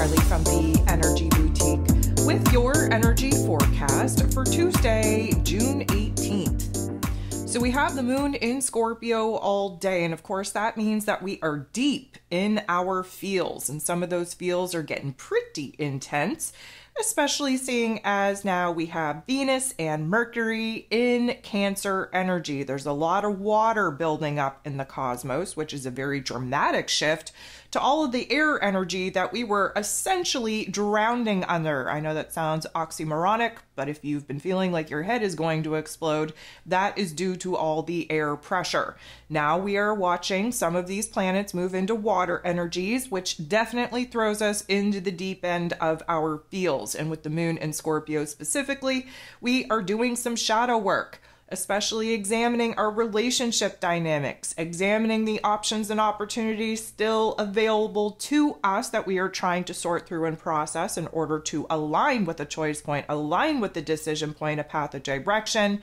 From the Energy Boutique with your energy forecast for Tuesday, June 18th. So we have the moon in Scorpio all day, and of course, that means that we are deep in our fields, and some of those fields are getting pretty intense especially seeing as now we have Venus and Mercury in Cancer energy. There's a lot of water building up in the cosmos, which is a very dramatic shift to all of the air energy that we were essentially drowning under. I know that sounds oxymoronic, but if you've been feeling like your head is going to explode, that is due to all the air pressure. Now we are watching some of these planets move into water energies, which definitely throws us into the deep end of our fields. And with the moon in Scorpio specifically, we are doing some shadow work especially examining our relationship dynamics, examining the options and opportunities still available to us that we are trying to sort through and process in order to align with a choice point, align with the decision point, a path of direction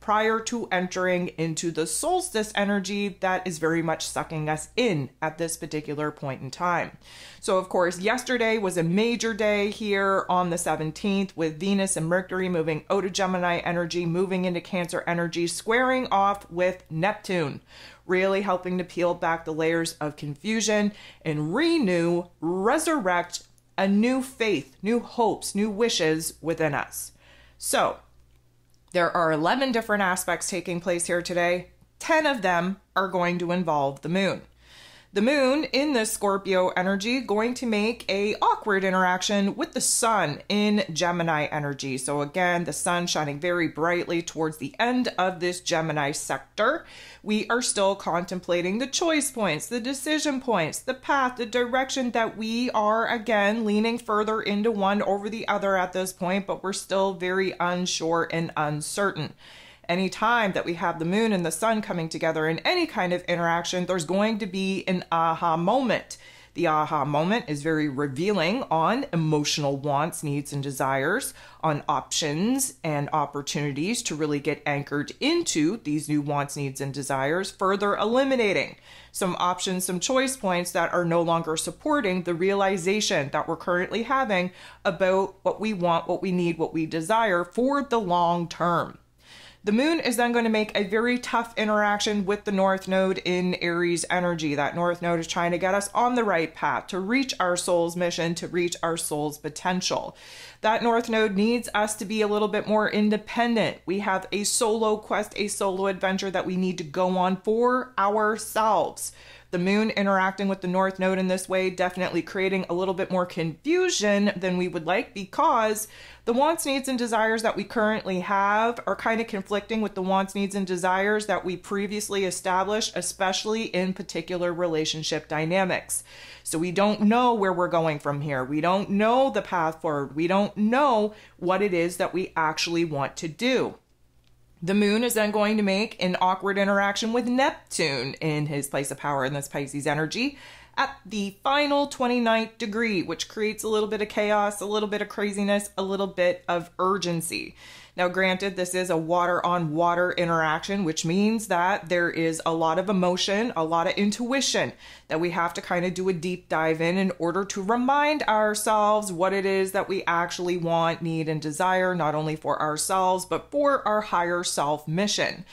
prior to entering into the solstice energy that is very much sucking us in at this particular point in time. So, of course, yesterday was a major day here on the 17th with Venus and Mercury moving out of Gemini energy, moving into Cancer energy, squaring off with Neptune really helping to peel back the layers of confusion and renew, resurrect a new faith, new hopes, new wishes within us. So, there are 11 different aspects taking place here today. 10 of them are going to involve the moon. The moon in this Scorpio energy going to make a awkward interaction with the sun in Gemini energy. So again, the sun shining very brightly towards the end of this Gemini sector. We are still contemplating the choice points, the decision points, the path, the direction that we are again leaning further into one over the other at this point, but we're still very unsure and uncertain any time that we have the moon and the sun coming together in any kind of interaction, there's going to be an aha moment. The aha moment is very revealing on emotional wants, needs, and desires, on options and opportunities to really get anchored into these new wants, needs, and desires, further eliminating some options, some choice points that are no longer supporting the realization that we're currently having about what we want, what we need, what we desire for the long term. The moon is then going to make a very tough interaction with the North Node in Aries energy. That North Node is trying to get us on the right path to reach our soul's mission, to reach our soul's potential. That North Node needs us to be a little bit more independent. We have a solo quest, a solo adventure that we need to go on for ourselves the moon interacting with the north node in this way definitely creating a little bit more confusion than we would like because the wants, needs, and desires that we currently have are kind of conflicting with the wants, needs, and desires that we previously established, especially in particular relationship dynamics. So we don't know where we're going from here. We don't know the path forward. We don't know what it is that we actually want to do. The moon is then going to make an awkward interaction with Neptune in his place of power in this Pisces energy at the final 29th degree, which creates a little bit of chaos, a little bit of craziness, a little bit of urgency. Now, granted, this is a water on water interaction, which means that there is a lot of emotion, a lot of intuition that we have to kind of do a deep dive in in order to remind ourselves what it is that we actually want, need, and desire, not only for ourselves, but for our higher self mission.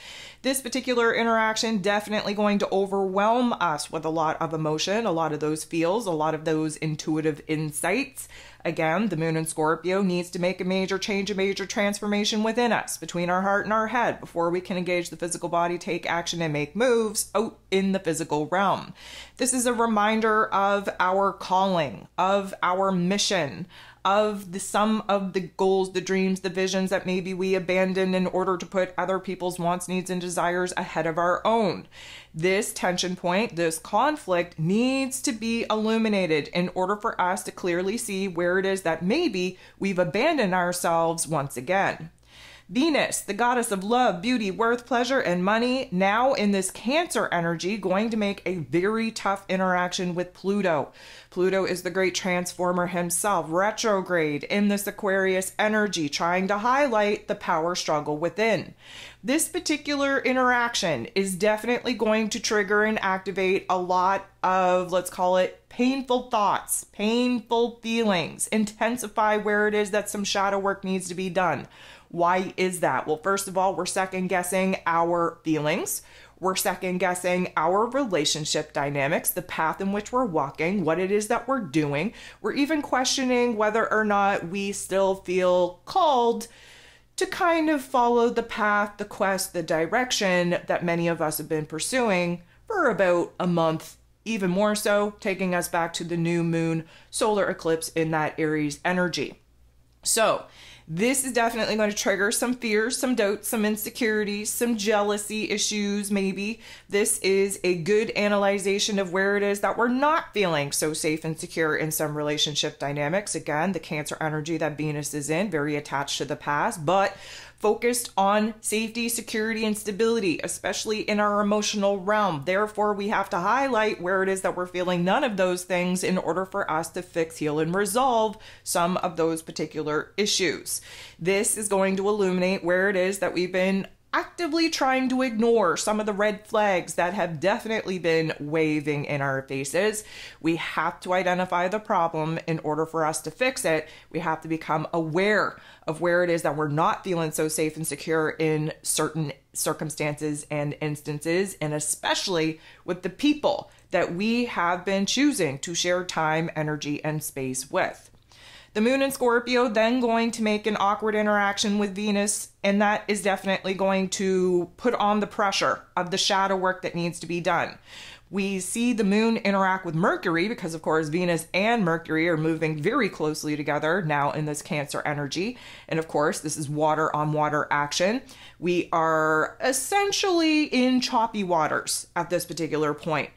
This particular interaction definitely going to overwhelm us with a lot of emotion, a lot of those feels, a lot of those intuitive insights. Again, the moon in Scorpio needs to make a major change, a major transformation within us, between our heart and our head, before we can engage the physical body, take action, and make moves out in the physical realm. This is a reminder of our calling, of our mission, of the sum of the goals, the dreams, the visions that maybe we abandon in order to put other people's wants, needs, and desires ahead of our own. This tension point, this conflict needs to be illuminated in order for us to clearly see where it is that maybe we've abandoned ourselves once again. Venus, the goddess of love, beauty, worth, pleasure, and money, now in this Cancer energy, going to make a very tough interaction with Pluto. Pluto is the great transformer himself, retrograde in this Aquarius energy, trying to highlight the power struggle within. This particular interaction is definitely going to trigger and activate a lot of, let's call it, painful thoughts, painful feelings, intensify where it is that some shadow work needs to be done why is that? Well, first of all, we're second guessing our feelings. We're second guessing our relationship dynamics, the path in which we're walking, what it is that we're doing. We're even questioning whether or not we still feel called to kind of follow the path, the quest, the direction that many of us have been pursuing for about a month, even more so, taking us back to the new moon solar eclipse in that Aries energy. So, this is definitely going to trigger some fears, some doubts, some insecurities, some jealousy issues, maybe. This is a good analyzation of where it is that we're not feeling so safe and secure in some relationship dynamics. Again, the Cancer energy that Venus is in, very attached to the past, but focused on safety, security, and stability, especially in our emotional realm. Therefore, we have to highlight where it is that we're feeling none of those things in order for us to fix, heal, and resolve some of those particular issues. This is going to illuminate where it is that we've been actively trying to ignore some of the red flags that have definitely been waving in our faces. We have to identify the problem in order for us to fix it. We have to become aware of where it is that we're not feeling so safe and secure in certain circumstances and instances, and especially with the people that we have been choosing to share time, energy, and space with. The moon in Scorpio then going to make an awkward interaction with Venus, and that is definitely going to put on the pressure of the shadow work that needs to be done. We see the moon interact with Mercury because, of course, Venus and Mercury are moving very closely together now in this Cancer energy. And of course, this is water on water action. We are essentially in choppy waters at this particular point.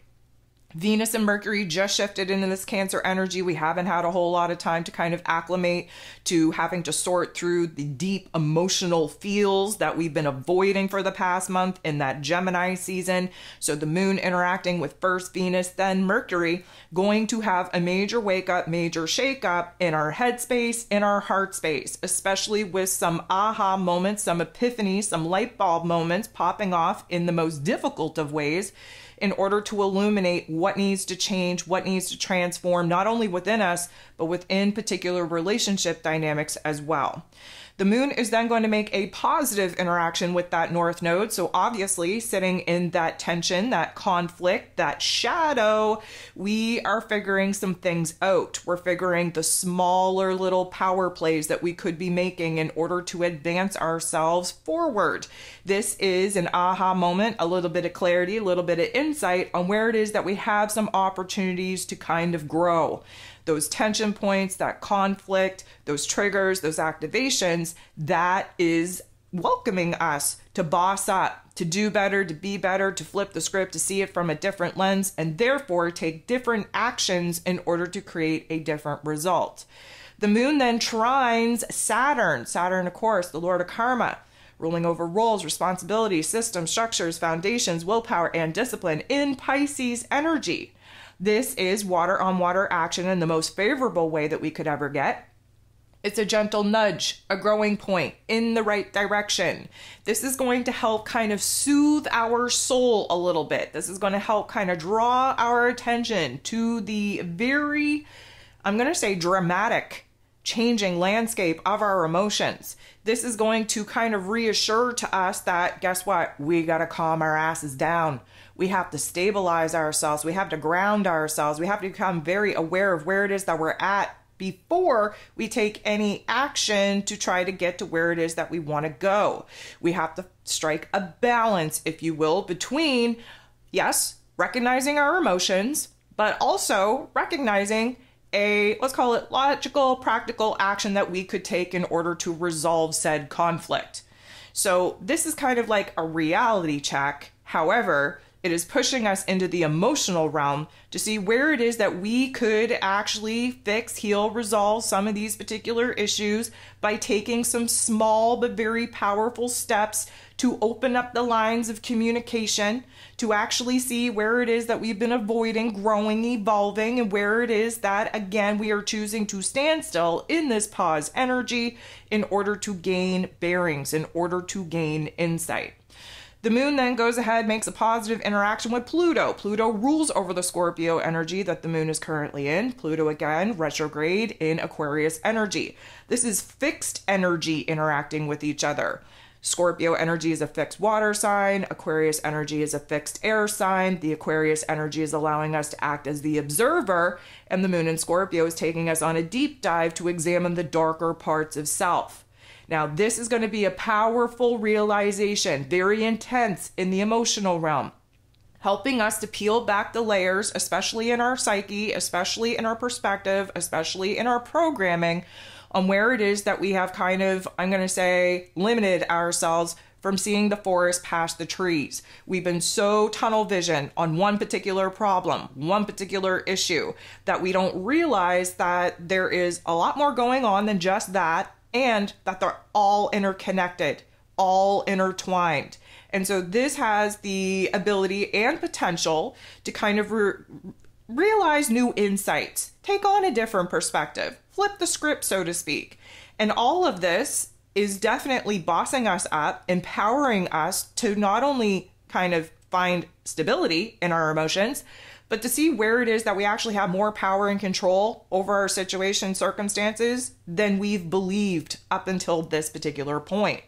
Venus and Mercury just shifted into this Cancer energy. We haven't had a whole lot of time to kind of acclimate to having to sort through the deep emotional feels that we've been avoiding for the past month in that Gemini season. So the moon interacting with first Venus, then Mercury, going to have a major wake up, major shake up in our headspace, in our heart space, especially with some aha moments, some epiphanies, some light bulb moments popping off in the most difficult of ways in order to illuminate what needs to change, what needs to transform, not only within us, but within particular relationship dynamics as well. The moon is then going to make a positive interaction with that north node. So, obviously, sitting in that tension, that conflict, that shadow, we are figuring some things out. We're figuring the smaller little power plays that we could be making in order to advance ourselves forward. This is an aha moment, a little bit of clarity, a little bit of insight on where it is that we have some opportunities to kind of grow those tension points, that conflict, those triggers, those activations, that is welcoming us to boss up, to do better, to be better, to flip the script, to see it from a different lens, and therefore take different actions in order to create a different result. The moon then trines Saturn. Saturn, of course, the lord of karma, ruling over roles, responsibilities, systems, structures, foundations, willpower, and discipline in Pisces energy. This is water on water action in the most favorable way that we could ever get. It's a gentle nudge, a growing point in the right direction. This is going to help kind of soothe our soul a little bit. This is going to help kind of draw our attention to the very, I'm going to say, dramatic changing landscape of our emotions. This is going to kind of reassure to us that, guess what? We got to calm our asses down. We have to stabilize ourselves. We have to ground ourselves. We have to become very aware of where it is that we're at before we take any action to try to get to where it is that we want to go. We have to strike a balance, if you will, between, yes, recognizing our emotions, but also recognizing a, let's call it logical, practical action that we could take in order to resolve said conflict. So, this is kind of like a reality check. However, it is pushing us into the emotional realm to see where it is that we could actually fix, heal, resolve some of these particular issues by taking some small but very powerful steps to open up the lines of communication, to actually see where it is that we've been avoiding, growing, evolving, and where it is that, again, we are choosing to stand still in this pause energy in order to gain bearings, in order to gain insight. The moon then goes ahead, makes a positive interaction with Pluto. Pluto rules over the Scorpio energy that the moon is currently in. Pluto again, retrograde in Aquarius energy. This is fixed energy interacting with each other. Scorpio energy is a fixed water sign. Aquarius energy is a fixed air sign. The Aquarius energy is allowing us to act as the observer, and the moon in Scorpio is taking us on a deep dive to examine the darker parts of self. Now, this is going to be a powerful realization, very intense in the emotional realm, helping us to peel back the layers, especially in our psyche, especially in our perspective, especially in our programming on where it is that we have kind of, I'm going to say, limited ourselves from seeing the forest past the trees. We've been so tunnel vision on one particular problem, one particular issue, that we don't realize that there is a lot more going on than just that, and that they're all interconnected, all intertwined. And so this has the ability and potential to kind of re- realize new insights, take on a different perspective, flip the script, so to speak. And all of this is definitely bossing us up, empowering us to not only kind of find stability in our emotions, but to see where it is that we actually have more power and control over our situation circumstances than we've believed up until this particular point.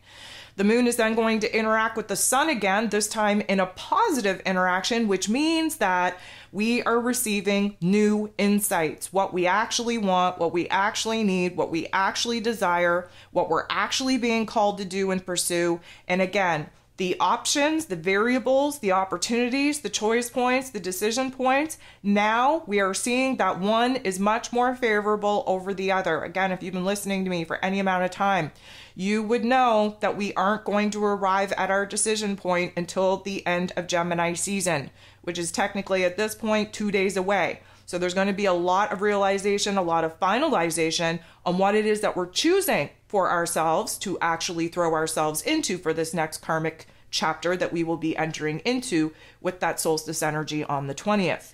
The moon is then going to interact with the sun again, this time in a positive interaction, which means that we are receiving new insights what we actually want, what we actually need, what we actually desire, what we're actually being called to do and pursue. And again, the options, the variables, the opportunities, the choice points, the decision points. Now we are seeing that one is much more favorable over the other. Again, if you've been listening to me for any amount of time, you would know that we aren't going to arrive at our decision point until the end of Gemini season, which is technically at this point two days away. So there's going to be a lot of realization, a lot of finalization on what it is that we're choosing for ourselves to actually throw ourselves into for this next karmic chapter that we will be entering into with that solstice energy on the 20th.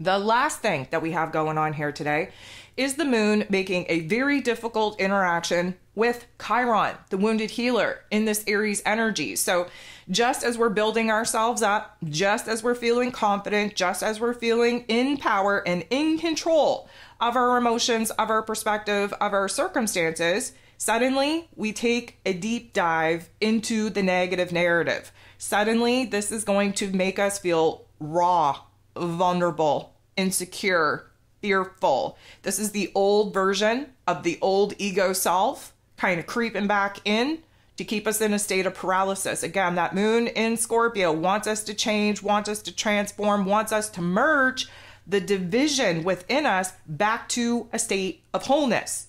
The last thing that we have going on here today is the moon making a very difficult interaction with Chiron, the wounded healer, in this Aries energy. So, just as we're building ourselves up, just as we're feeling confident, just as we're feeling in power and in control of our emotions, of our perspective, of our circumstances, Suddenly, we take a deep dive into the negative narrative. Suddenly, this is going to make us feel raw, vulnerable, insecure, fearful. This is the old version of the old ego self kind of creeping back in to keep us in a state of paralysis. Again, that moon in Scorpio wants us to change, wants us to transform, wants us to merge the division within us back to a state of wholeness.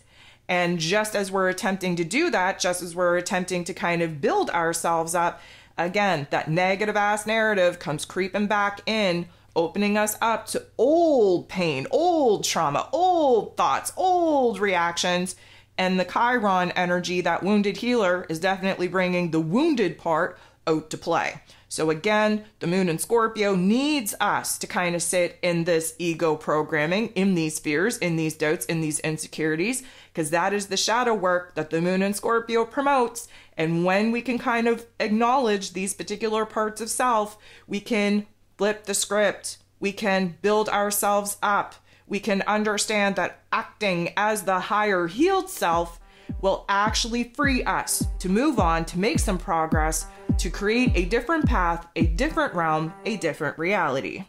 And just as we're attempting to do that, just as we're attempting to kind of build ourselves up, again, that negative ass narrative comes creeping back in, opening us up to old pain, old trauma, old thoughts, old reactions. And the Chiron energy, that wounded healer, is definitely bringing the wounded part out to play. So again, the moon in Scorpio needs us to kind of sit in this ego programming, in these fears, in these doubts, in these insecurities, because that is the shadow work that the moon in Scorpio promotes. And when we can kind of acknowledge these particular parts of self, we can flip the script. We can build ourselves up. We can understand that acting as the higher healed self will actually free us to move on, to make some progress, to create a different path, a different realm, a different reality.